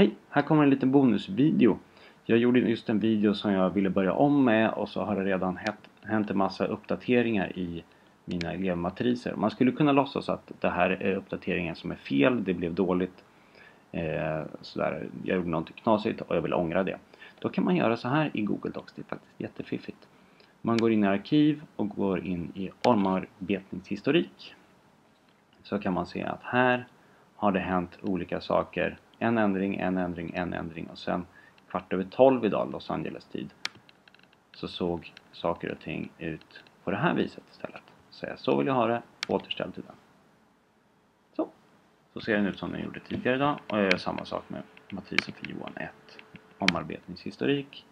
Hej! Här kommer en liten bonusvideo. Jag gjorde just en video som jag ville börja om med och så har det redan hänt en massa uppdateringar i mina elevmatriser. Man skulle kunna låtsas att det här är uppdateringen som är fel, det blev dåligt. Eh, sådär. Jag gjorde någonting knasigt och jag vill ångra det. Då kan man göra så här i Google Docs, det är faktiskt jättefiffigt. Man går in i arkiv och går in i omarbetningshistorik. Så kan man se att här har det hänt olika saker en ändring, en ändring, en ändring och sen kvart över tolv idag Los Angeles tid så såg saker och ting ut på det här viset istället. Så jag så vill jag ha det, återställ till den. Så. Så ser den ut som den gjorde tidigare idag och jag gör samma sak med Mattias och Johan 1. Omarbetningshistorik.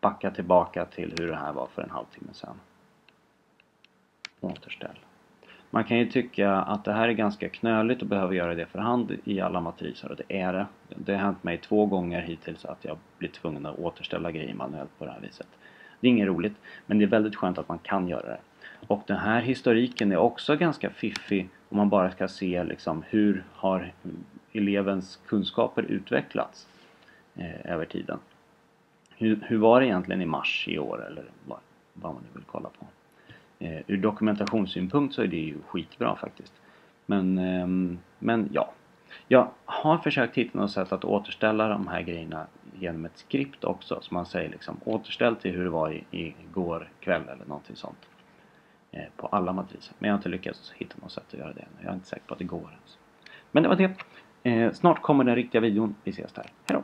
Backa tillbaka till hur det här var för en halvtimme sedan. Återställ. Man kan ju tycka att det här är ganska knöligt och behöver göra det för hand i alla matriser och det är det. Det har hänt mig två gånger hittills att jag blir tvungen att återställa grejer manuellt på det här viset. Det är inget roligt men det är väldigt skönt att man kan göra det. Och den här historiken är också ganska fiffig om man bara ska se liksom hur har elevens kunskaper utvecklats eh, över tiden. Hur, hur var det egentligen i mars i år eller vad, vad man nu vill kolla på. Eh, ur dokumentationssynpunkt så är det ju skitbra faktiskt. Men, eh, men ja. Jag har försökt hitta något sätt att återställa de här grejerna genom ett skript också. Så man säger liksom återställ till hur det var igår kväll eller någonting sånt. Eh, på alla matriser. Men jag har inte lyckats hitta något sätt att göra det Jag är inte säker på att det går ens. Men det var det. Eh, snart kommer den riktiga videon. Vi ses där. Hejdå!